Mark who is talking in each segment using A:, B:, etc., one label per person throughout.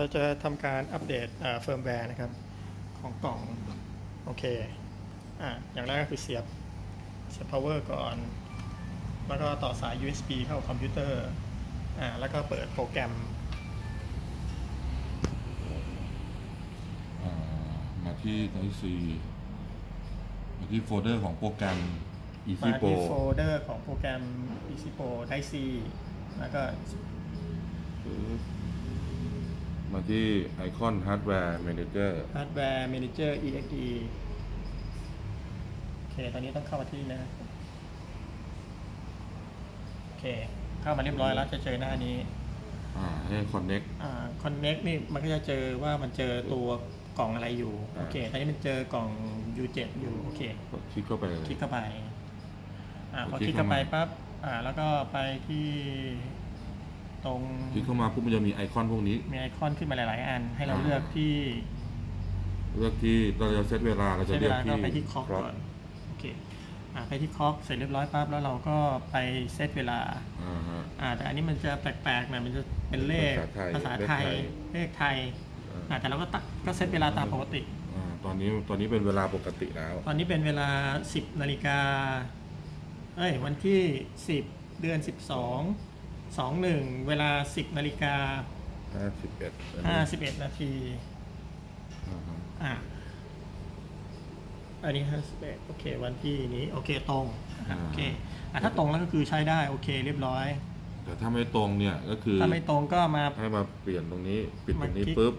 A: เราจะทำการอัปเดตเฟิร์มแวร์นะครับ ของกล่อง โอเคอ่าอย่างแรกก็คือเสียบเสียบ power ก่อน แล้วก็ต่อสาย USB เข้าคอมพิวเตอร์อ่าแล้วก็เปิดโปรแกรม
B: อ่ามาที่ Easy มาที่โฟลเดอร์ของโปรแกรม Easy
A: มา
B: Pro
A: ที่โฟลเดอร์ของโปรแกรม Easy Pro ได้ C แล้วก็
B: มาที่ไอคอน Hardware Manager
A: Hardware Manager exe โอเค ตอนนี้ต้องเข้ามาที่นะ โอเค เข้ามาเรียบร้อยแล้วจะเจอหน้านี้
B: อ่า ให้ Connect
A: อ่า Connect นี่มันก็จะเจอว่ามันเจอตัวกล่องอะไรอยู่
B: อ่า
A: โอเค ตอนนี้มันเจอกล่อง U7 อยู่ โอเค
B: กดคลิกเข้าไปเลย
A: คลิกเข้าไป อ่า พอ
B: คลิก
A: คลิกเข้าไป
B: เข้ามา
A: ปั๊บ อ่า แล้วก็ไปที่ ตรง
B: คลิกเข้ามาปุ๊บมันจะมีไอคอนพวกนี้
A: มีไอคอนขึ้นมาหลาย ๆ อัน ให้เรา
B: อ่า
A: เลือกที่
B: เลือกที่เราจะเซตเวลาเราจะ
A: ใช้เว
B: เลือก
A: ลาก็
B: ที่
A: ไปที่คล็อกก่อนโอเคอ่าไปที่คล็อกเสร็จเรียบร้อยปั๊บแล้วเราก็ไปเซตเวลา
B: อ่าฮะ
A: อ่าแต่อันนี้มันจะแปลกๆหน่อยมันจะเป็นเลข
B: ภาษาไทย
A: เลขไทย
B: อ่า
A: อ่าแต่เราก็ตั้งก็เซตเวลาตามปกติ
B: อ่าตอนนี้ตอนนี้เป็นเวลาปกติแล้ว
A: ตอนนี้เป็นเวลา 10นาฬิกาเอ้ยวันที่ 10 เดือน 12 21เวลา10นาฬิกา
B: 51
A: 51นาที
B: อ่าฮะ
A: อ่าอันนี้51โอเค วันที่นี้โอเคตรงอะโอเคอะถ้าตรงแล้วก็คือใช้ได้โอเค เรียบร้อย
B: แต่ถ้าไม่ตรงเนี่ยก็คือ
A: ถ้าไม่ตรงก็มา
B: ให้มาเปลี่ยนตรงนี้ ปิดตรงนี้
A: มาคลิก
B: ปุ๊บ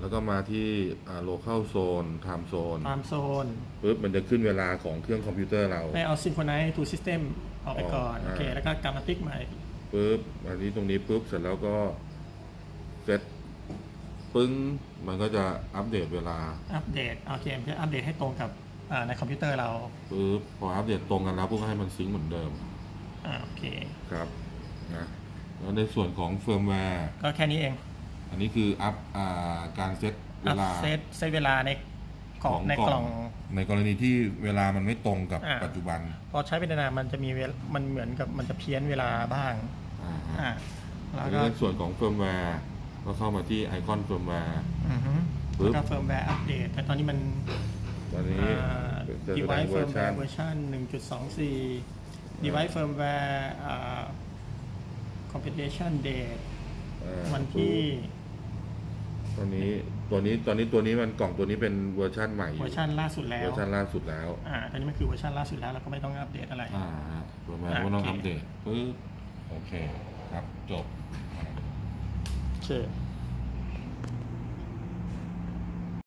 B: แล้วก็มาที่อ่า local zone time zone
A: ตามโซน
B: ปุ๊บมันจะขึ้นเวลาของเครื่องคอมพิวเตอร์เรา
A: ไปเอา synchronize to system ออกไปก่อน
B: อ๋อ
A: โอเค
B: อ่า
A: แล้วก็กลับมาติ๊กใหม่
B: ปุ๊บอันนี้ตรงนี้ปุ๊บเสร็จแล้วก็เซตปึ้งมันก็จะอัปเดตเวลา
A: อัปเดตโอเคมันจะอัปเดตให้ตรงกับอ่าในคอมพิวเตอร์เรา
B: ปุ๊บพออัปเดตตรงกันแล้วปุ๊บก็ให้มัน sync เหมือนเดิม
A: อ่าโอเค
B: ครับนะแล้วในส่วนของเฟิร์มแวร์
A: ก็แค่นี้เอง
B: อันนี้คืออัพอ่าการเซตเว
A: อัพ
B: ลา
A: เซตเซตเวลาในกล่องในกล่อง
B: ในกรณีที่เวลามันไม่ตรงกับ
A: อ่า
B: ปัจจุบัน
A: พอใช้ไปนานๆมันจะมีเวลมันเหมือนกับมันจะเพี้ยนเวลาบ้าง
B: อ่าฮะ
A: อ่าแล้ว
B: อัน
A: ก็
B: นี้ในส่วนของเฟิร์มแวร์ก็เข้ามาที่ไอคอนเฟิร์มแวร์
A: อือฮึ
B: ปึ๊บ
A: แล้วก็เฟิร์มแวร์อัปเดต แต่ตอนนี้มัน
B: ตอนนี้จะแสด
A: device
B: งเวอร์ชัน
A: firmware เวอร์ชัน1.24 device firmware อ่า compilation date
B: อ่า
A: วันที่
B: ตอนนี้ตัวนี้ตอนนี้ตัวนี้มันกล่องตัวนี้เป็นเวอร์ชันใหม่อยู่
A: เวอร์ชันล่าสุดแล้ว
B: เวอร์ชันล่าสุดแล้ว
A: อ่าตอนนี้มันคือเวอร์ชันล่าสุดแล้วเราก็ไม่ต้องอัปเดตอะไร
B: อ่าฮะเฟิร์มแวร์
A: อ่า
B: ก็ต้อง
A: โอเค
B: อัปเดตปึ๊บ โอเคครับจบ
A: โอเค